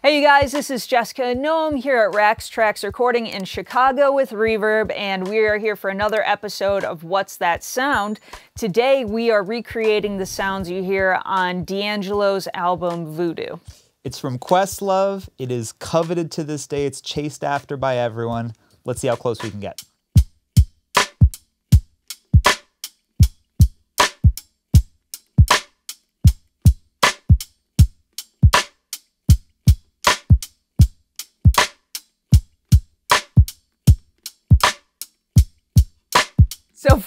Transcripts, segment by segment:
Hey you guys, this is Jessica Noam here at Rax Trax Recording in Chicago with Reverb, and we are here for another episode of What's That Sound? Today we are recreating the sounds you hear on D'Angelo's album Voodoo. It's from Questlove. It is coveted to this day. It's chased after by everyone. Let's see how close we can get.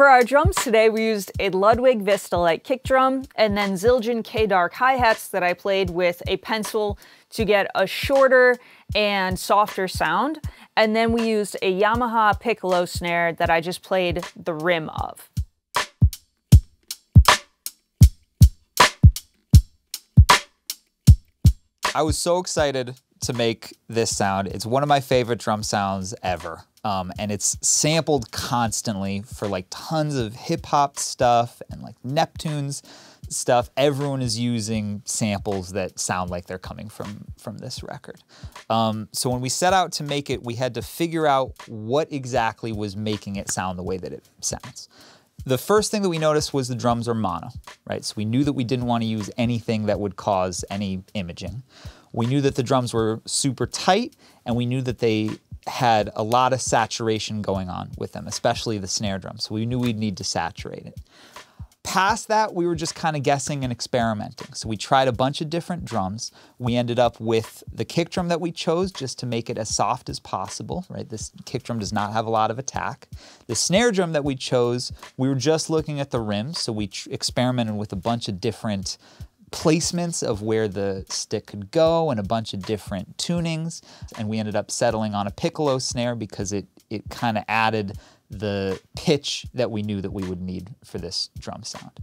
For our drums today, we used a Ludwig Vista Vistalite kick drum and then Zildjian K-Dark hi-hats that I played with a pencil to get a shorter and softer sound. And then we used a Yamaha piccolo snare that I just played the rim of. I was so excited to make this sound. It's one of my favorite drum sounds ever. Um, and it's sampled constantly for like tons of hip hop stuff and like Neptunes stuff. Everyone is using samples that sound like they're coming from from this record. Um, so when we set out to make it, we had to figure out what exactly was making it sound the way that it sounds. The first thing that we noticed was the drums are mono, right? So we knew that we didn't want to use anything that would cause any imaging. We knew that the drums were super tight, and we knew that they had a lot of saturation going on with them, especially the snare drum. So we knew we'd need to saturate it. Past that, we were just kind of guessing and experimenting. So we tried a bunch of different drums. We ended up with the kick drum that we chose just to make it as soft as possible, right? This kick drum does not have a lot of attack. The snare drum that we chose, we were just looking at the rims, so we experimented with a bunch of different placements of where the stick could go and a bunch of different tunings. And we ended up settling on a piccolo snare because it, it kind of added the pitch that we knew that we would need for this drum sound.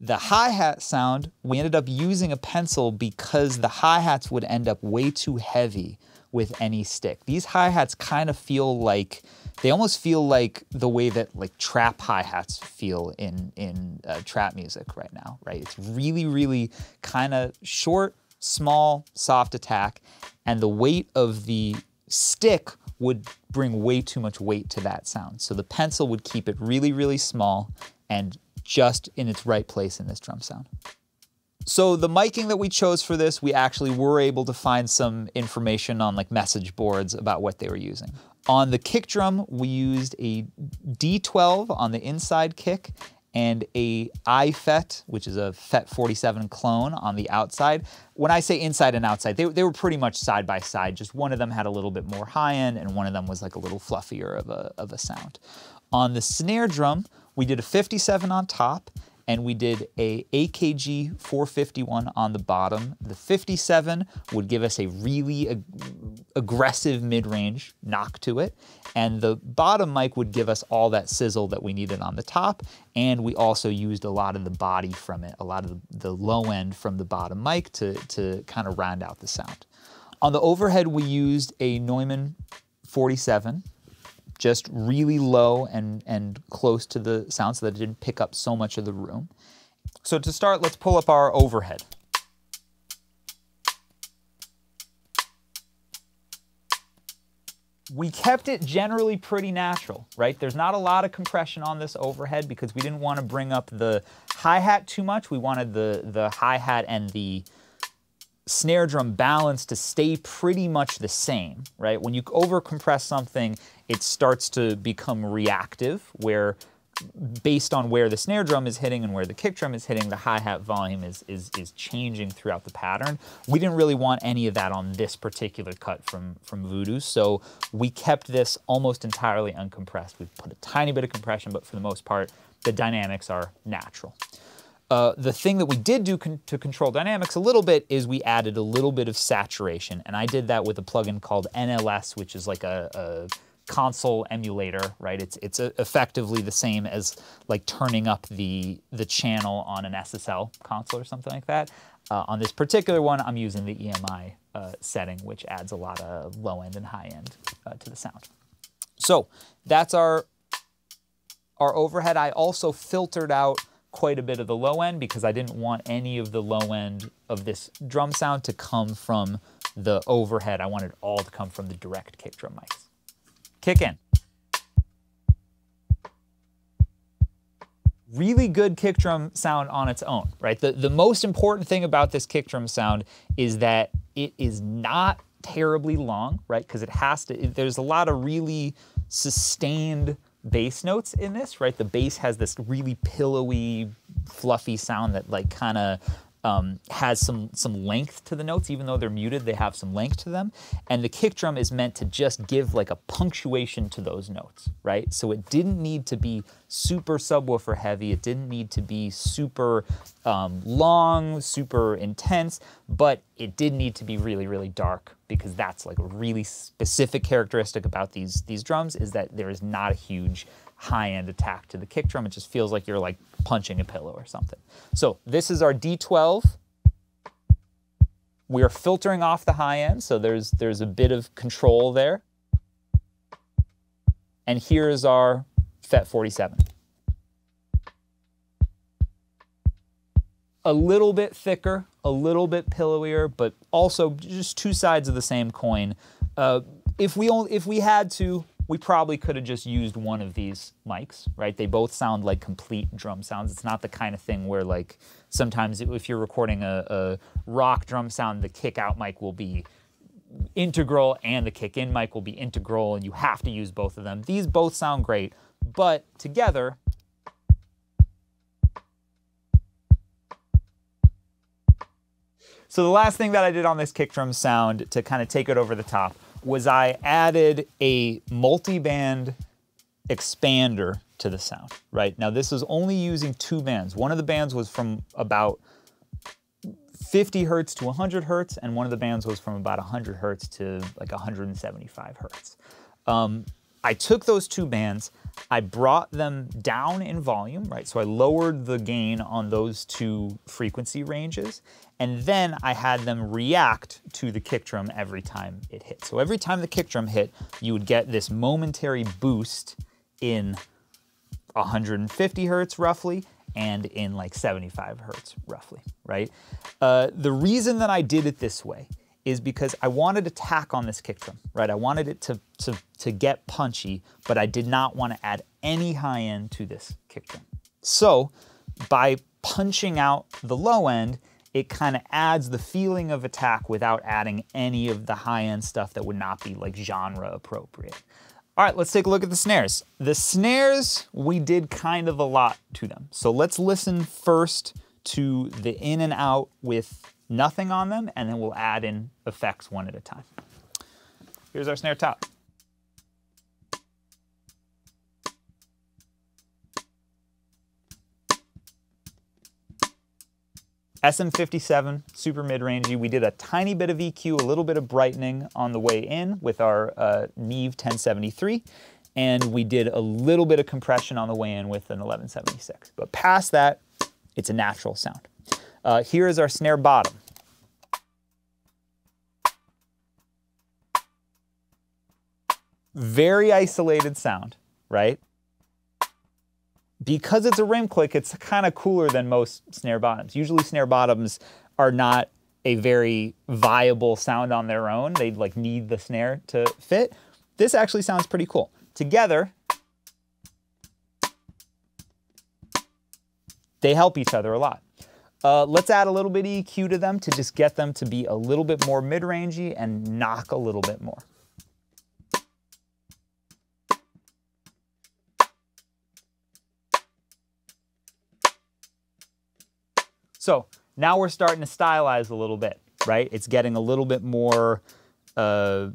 The hi-hat sound, we ended up using a pencil because the hi-hats would end up way too heavy with any stick. These hi-hats kind of feel like they almost feel like the way that like trap hi-hats feel in in uh, trap music right now, right? It's really really kind of short, small, soft attack and the weight of the stick would bring way too much weight to that sound. So the pencil would keep it really really small and just in its right place in this drum sound. So the miking that we chose for this, we actually were able to find some information on like message boards about what they were using. On the kick drum, we used a D12 on the inside kick and a iFET, which is a FET 47 clone on the outside. When I say inside and outside, they, they were pretty much side by side. Just one of them had a little bit more high end and one of them was like a little fluffier of a, of a sound. On the snare drum, we did a 57 on top and we did a AKG 451 on the bottom. The 57 would give us a really ag aggressive mid-range knock to it, and the bottom mic would give us all that sizzle that we needed on the top, and we also used a lot of the body from it, a lot of the, the low end from the bottom mic to, to kind of round out the sound. On the overhead, we used a Neumann 47 just really low and, and close to the sound so that it didn't pick up so much of the room. So to start, let's pull up our overhead. We kept it generally pretty natural, right? There's not a lot of compression on this overhead because we didn't want to bring up the hi-hat too much. We wanted the, the hi-hat and the snare drum balance to stay pretty much the same, right? When you overcompress something, it starts to become reactive, where based on where the snare drum is hitting and where the kick drum is hitting, the hi-hat volume is, is, is changing throughout the pattern. We didn't really want any of that on this particular cut from, from Voodoo, so we kept this almost entirely uncompressed. We put a tiny bit of compression, but for the most part, the dynamics are natural. Uh, the thing that we did do con to control dynamics a little bit is we added a little bit of saturation, and I did that with a plugin called NLS, which is like a, a console emulator, right? It's it's a, effectively the same as like turning up the the channel on an SSL console or something like that. Uh, on this particular one, I'm using the EMI uh, setting, which adds a lot of low end and high end uh, to the sound. So that's our, our overhead. I also filtered out quite a bit of the low end because I didn't want any of the low end of this drum sound to come from the overhead. I wanted all to come from the direct kick drum mics. Kick in. Really good kick drum sound on its own, right? The, the most important thing about this kick drum sound is that it is not terribly long, right? Because it has to, it, there's a lot of really sustained bass notes in this, right? The bass has this really pillowy, fluffy sound that like kind of um, has some some length to the notes, even though they're muted, they have some length to them. And the kick drum is meant to just give like a punctuation to those notes, right? So it didn't need to be super subwoofer heavy. It didn't need to be super um, long, super intense, but it did need to be really, really dark because that's like a really specific characteristic about these these drums is that there is not a huge high-end attack to the kick drum. It just feels like you're like punching a pillow or something. So this is our D12. We are filtering off the high end, so there's, there's a bit of control there. And here is our FET 47. A little bit thicker, a little bit pillowier, but also just two sides of the same coin. Uh, if we only, if we had to, we probably could have just used one of these mics, right? They both sound like complete drum sounds. It's not the kind of thing where like sometimes if you're recording a, a rock drum sound, the kick out mic will be integral and the kick in mic will be integral and you have to use both of them. These both sound great, but together, So the last thing that I did on this kick drum sound to kind of take it over the top was I added a multi-band expander to the sound, right? Now this was only using two bands. One of the bands was from about 50 hertz to 100 hertz, and one of the bands was from about 100 hertz to like 175 hertz. Um, I took those two bands, I brought them down in volume, right? So I lowered the gain on those two frequency ranges, and then I had them react to the kick drum every time it hit. So every time the kick drum hit, you would get this momentary boost in 150 hertz roughly, and in like 75 hertz roughly, right? Uh, the reason that I did it this way is because I wanted to tack on this kick drum, right? I wanted it to, to, to get punchy, but I did not want to add any high end to this kick drum. So by punching out the low end, it kind of adds the feeling of attack without adding any of the high end stuff that would not be like genre appropriate. All right, let's take a look at the snares. The snares, we did kind of a lot to them. So let's listen first to the in and out with nothing on them, and then we'll add in effects one at a time. Here's our snare top. SM57, super mid-rangey. We did a tiny bit of EQ, a little bit of brightening on the way in with our uh, Neve 1073, and we did a little bit of compression on the way in with an 1176. But past that, it's a natural sound. Uh, here is our snare bottom. Very isolated sound, right? because it's a rim click, it's kind of cooler than most snare bottoms. Usually snare bottoms are not a very viable sound on their own. They like need the snare to fit. This actually sounds pretty cool. Together, they help each other a lot. Uh, let's add a little bit of EQ to them to just get them to be a little bit more mid-rangey and knock a little bit more. So now we're starting to stylize a little bit, right? It's getting a little bit more uh,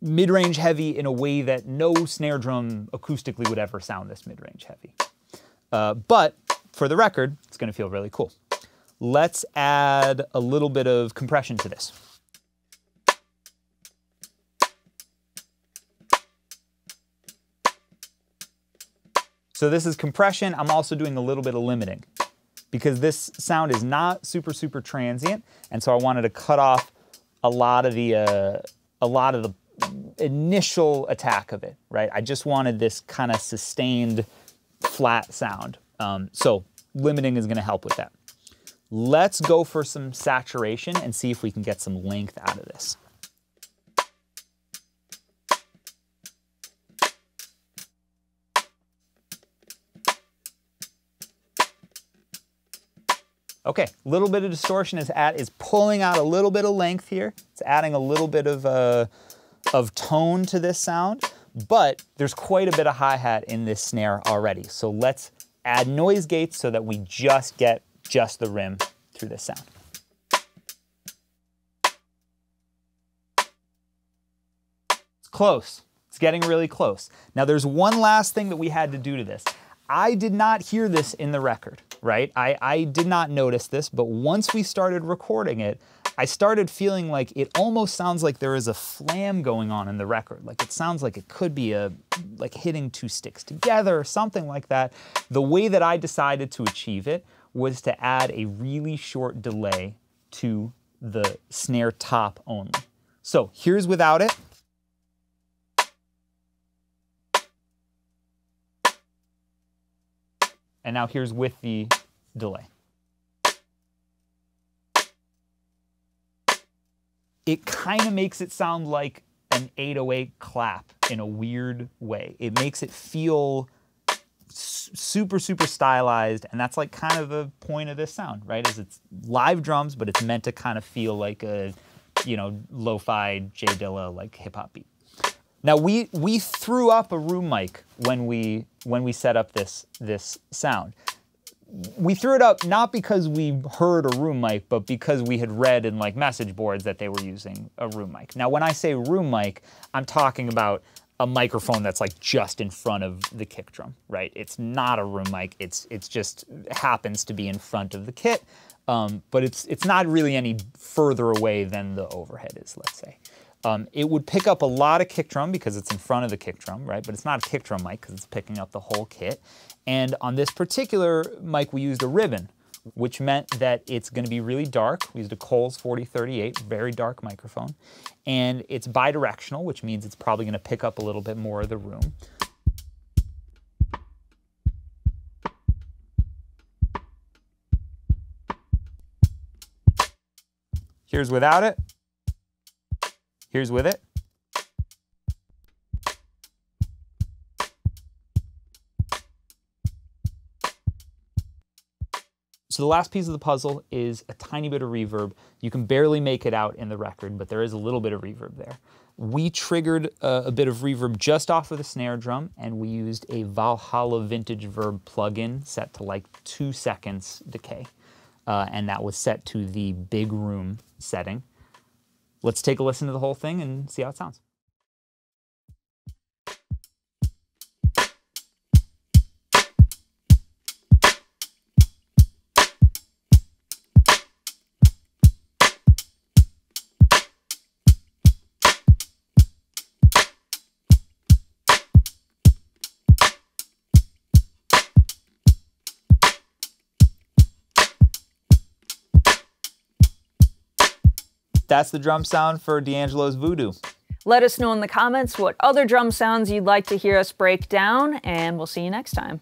mid-range heavy in a way that no snare drum acoustically would ever sound this mid-range heavy. Uh, but for the record, it's gonna feel really cool. Let's add a little bit of compression to this. So this is compression. I'm also doing a little bit of limiting because this sound is not super, super transient. And so I wanted to cut off a lot of the, uh, a lot of the initial attack of it, right? I just wanted this kind of sustained flat sound. Um, so limiting is gonna help with that. Let's go for some saturation and see if we can get some length out of this. Okay, a little bit of distortion is at is pulling out a little bit of length here. It's adding a little bit of uh, of tone to this sound, but there's quite a bit of hi-hat in this snare already. So let's add noise gates so that we just get just the rim through this sound. It's close. It's getting really close. Now there's one last thing that we had to do to this. I did not hear this in the record, right? I, I did not notice this, but once we started recording it, I started feeling like it almost sounds like there is a flam going on in the record. Like it sounds like it could be a like hitting two sticks together or something like that. The way that I decided to achieve it was to add a really short delay to the snare top only. So here's without it. And now here's with the delay. It kind of makes it sound like an 808 clap in a weird way. It makes it feel super, super stylized. And that's like kind of the point of this sound, right? Is it's live drums, but it's meant to kind of feel like a, you know, lo-fi J Dilla like hip hop beat. Now we we threw up a room mic when we when we set up this this sound. We threw it up not because we heard a room mic, but because we had read in like message boards that they were using a room mic. Now when I say room mic, I'm talking about a microphone that's like just in front of the kick drum, right? It's not a room mic. It's it's just happens to be in front of the kit, um, but it's it's not really any further away than the overhead is, let's say. Um, it would pick up a lot of kick drum because it's in front of the kick drum, right? But it's not a kick drum mic because it's picking up the whole kit. And on this particular mic, we used a ribbon, which meant that it's going to be really dark. We used a Coles 4038, very dark microphone. And it's bidirectional, which means it's probably going to pick up a little bit more of the room. Here's without it. Here's with it. So the last piece of the puzzle is a tiny bit of reverb. You can barely make it out in the record, but there is a little bit of reverb there. We triggered a, a bit of reverb just off of the snare drum, and we used a Valhalla Vintage Verb plugin set to like two seconds decay. Uh, and that was set to the big room setting. Let's take a listen to the whole thing and see how it sounds. That's the drum sound for D'Angelo's Voodoo. Let us know in the comments what other drum sounds you'd like to hear us break down, and we'll see you next time.